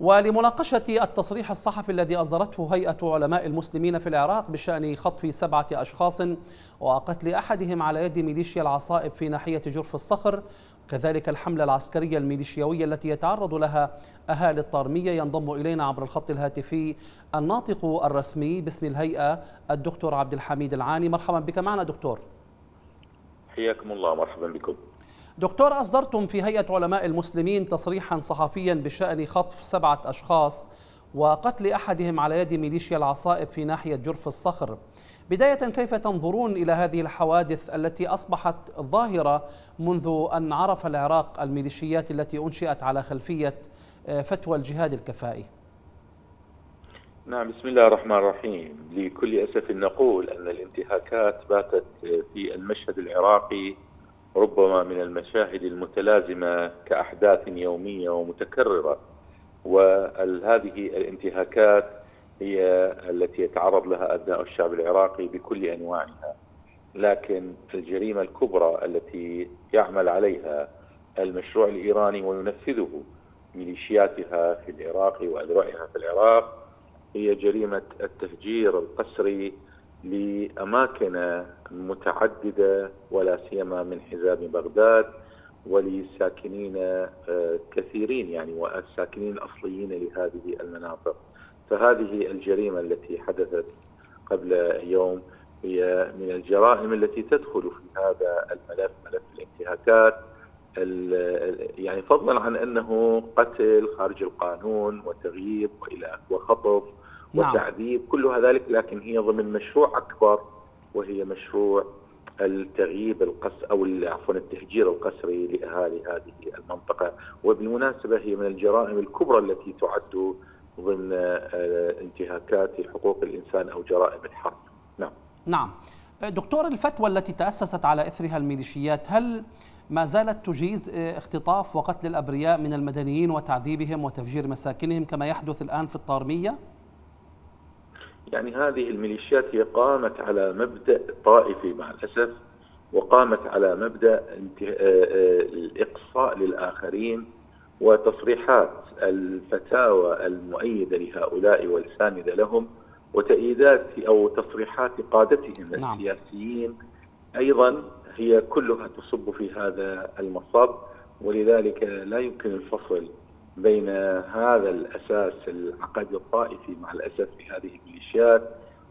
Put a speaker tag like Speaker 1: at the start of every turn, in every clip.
Speaker 1: ولمناقشة التصريح الصحفي الذي أصدرته هيئة علماء المسلمين في العراق بشأن خطف سبعة أشخاص وقتل أحدهم على يد ميليشيا العصائب في ناحية جرف الصخر. كذلك الحملة العسكرية الميليشياوية التي يتعرض لها أهالي الطارمية ينضم إلينا عبر الخط الهاتفي الناطق الرسمي باسم الهيئة الدكتور عبد الحميد العاني. مرحبا بك معنا دكتور.
Speaker 2: حياكم الله مرحبا بكم.
Speaker 1: دكتور أصدرتم في هيئة علماء المسلمين تصريحا صحفيا بشأن خطف سبعة أشخاص وقتل أحدهم على يد ميليشيا العصائب في ناحية جرف الصخر. بداية كيف تنظرون إلى هذه الحوادث التي أصبحت ظاهرة منذ أن عرف العراق الميليشيات التي أنشئت على خلفية آه، فتوى الجهاد الكفائي؟
Speaker 2: نعم بسم الله الرحمن الرحيم. لكل أسف نقول أن الانتهاكات باتت في المشهد العراقي ربما من المشاهد المتلازمة كأحداث يومية ومتكررة. وهذه الانتهاكات هي التي يتعرض لها أبناء الشعب العراقي بكل أنواعها. لكن الجريمة الكبرى التي يعمل عليها المشروع الإيراني وينفذه ميليشياتها في العراق وأذرعها في العراق هي جريمة التفجير القسري لأماكن متعددة ولا سيما من حزام بغداد ولساكنين آه، كثيرين يعني والساكنين الأصليين لهذه المناطق. فهذه الجريمة التي حدثت قبل يوم هي من الجرائم التي تدخل في هذا الملف ملف الانتهاكات يعني فضلا عن أنه قتل خارج القانون وتغييب وإلى وخطف نعم. وتعذيب كل ذلك لكن هي ضمن مشروع أكبر وهي مشروع التغييب القس أو عفوا التهجير القسري لأهالي هذه المنطقة وبالمناسبة هي من الجرائم الكبرى التي تعد ضمن آه، انتهاكات حقوق الإنسان أو جرائم الحرب نعم
Speaker 1: نعم دكتور الفتوى التي تأسست على إثرها الميليشيات هل ما زالت تجيز آه، اختطاف وقتل الأبرياء من المدنيين وتعذيبهم وتفجير مساكنهم كما يحدث الآن في الطارمية؟
Speaker 2: يعني هذه الميليشيات هي قامت على مبدأ طائفي مع الأسف وقامت على مبدأ آه، آه، الإقصاء للآخرين وتصريحات الفتاوى المؤيدة لهؤلاء والسانده لهم وتأييدات أو تصريحات قادتهم نعم. السياسيين أيضا هي كلها تصب في هذا المصب ولذلك لا يمكن الفصل بين هذا الأساس العقدي الطائفي مع الأسف في هذه الميليشيات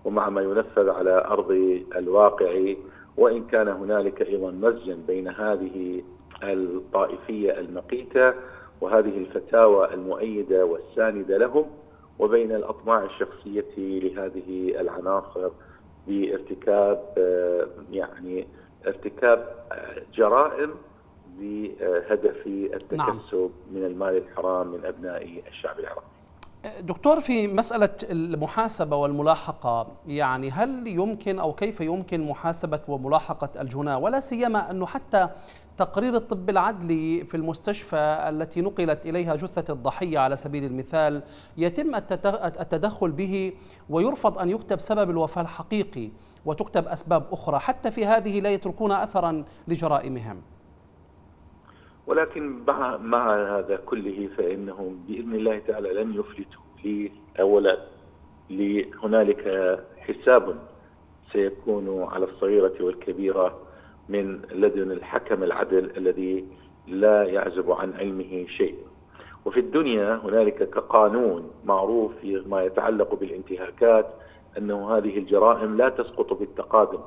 Speaker 2: ومع ما ينفذ على أرض الواقع وإن كان هنالك أيضا مزجا بين هذه الطائفية المقيتة وهذه الفتاوى المؤيدة والساندة لهم وبين الأطماع الشخصية لهذه العناصر بارتكاب آه، يعني ارتكاب آه، جرائم بهدف التكسب نعم. من المال الحرام من أبناء الشعب العراقي.
Speaker 1: دكتور في مسألة المحاسبة والملاحقة يعني هل يمكن أو كيف يمكن محاسبة وملاحقة الجناة ولا سيما أنه حتى تقرير الطب العدلي في المستشفى التي نقلت إليها جثة الضحية على سبيل المثال يتم التدخل به ويرفض أن يكتب سبب الوفاة الحقيقي وتكتب أسباب أخرى حتى في هذه لا يتركون أثرا لجرائمهم
Speaker 2: ولكن مع هذا كله فانهم بإذن الله تعالى لن يفلتوا لي أولا هنالك حساب سيكون على الصغيرة والكبيرة من لدن الحكم العدل الذي لا يعزب عن علمه شيء. وفي الدنيا هنالك كقانون معروف فيما يتعلق بالانتهاكات أنه هذه الجرائم لا تسقط بالتقادم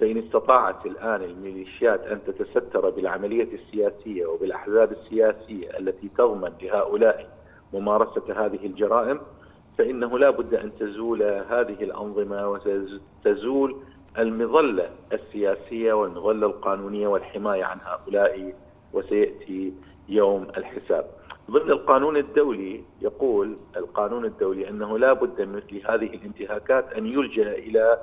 Speaker 2: فإن استطاعت الآن الميليشيات أن تتستر بالعملية السياسية وبالأحزاب السياسية التي تضمن لهؤلاء ممارسة هذه الجرائم فإنه لا بد أن تزول هذه الأنظمة وتزول المظلة السياسية والمظلة القانونية والحماية عن هؤلاء وسيأتي يوم الحساب. ضمن القانون الدولي يقول القانون الدولي أنه لا بد من مثل هذه الانتهاكات أن يلجأ إلى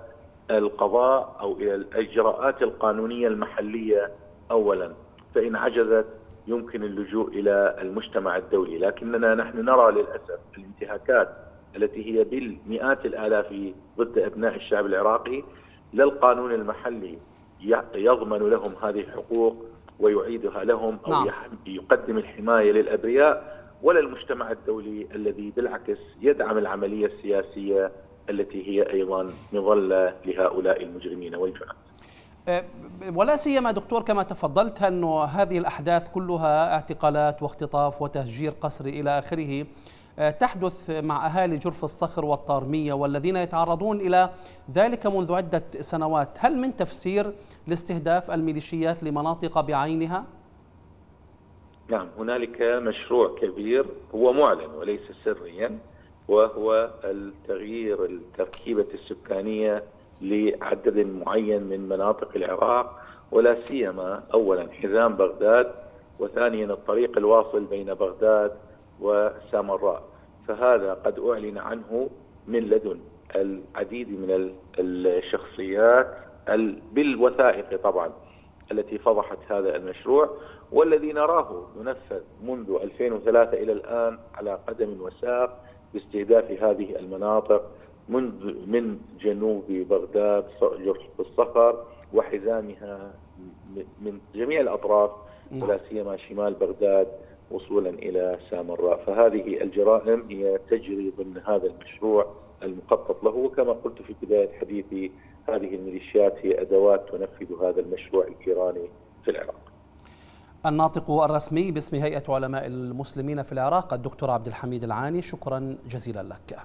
Speaker 2: القضاء أو إلى الإجراءات القانونية المحلية اولا فإن عجزت يمكن اللجوء إلى المجتمع الدولي لكننا نحن نرى للأسف الانتهاكات التي هي بالمئات الآلاف ضد أبناء الشعب العراقي لا القانون المحلي يضمن لهم هذه الحقوق ويعيدها لهم أو نعم. يقدم الحماية للأبرياء ولا المجتمع الدولي الذي بالعكس يدعم العملية السياسية التي هي أيضا مظلة لهؤلاء المجرمين والجنات.
Speaker 1: أه، ولا سيما دكتور كما تفضلت انه هذه الأحداث كلها اعتقالات واختطاف وتهجير قسري إلى آخره أه، تحدث مع أهالي جرف الصخر والطارمية والذين يتعرضون إلى ذلك منذ عدة سنوات، هل من تفسير لاستهداف الميليشيات لمناطق بعينها؟
Speaker 2: نعم هنالك مشروع كبير هو معلن وليس سريا وهو التغيير التركيبة السكانية لعدد معين من مناطق العراق ولا سيما اولا حزام بغداد وثانيا الطريق الواصل بين بغداد وسامراء. فهذا قد أعلن عنه من لدن العديد من الشخصيات بالوثائق طبعا التي فضحت هذا المشروع والذي نراه ينفذ منذ 2003 إلى الآن على قدم وساق باستهداف هذه المناطق منذ من جنوب بغداد الصخر وحزامها من جميع الأطراف نعم. ولا سيما شمال بغداد وصولا إلى سامراء، فهذه الجرائم هي تجري ضمن هذا المشروع المخطط له وكما قلت في بداية حديثي هذه الميليشيات هي أدوات تنفذ هذا المشروع الإيراني في العراق.
Speaker 1: الناطق الرسمي باسم هيئة علماء المسلمين في العراق الدكتور عبد الحميد العاني شكرا جزيلا لك.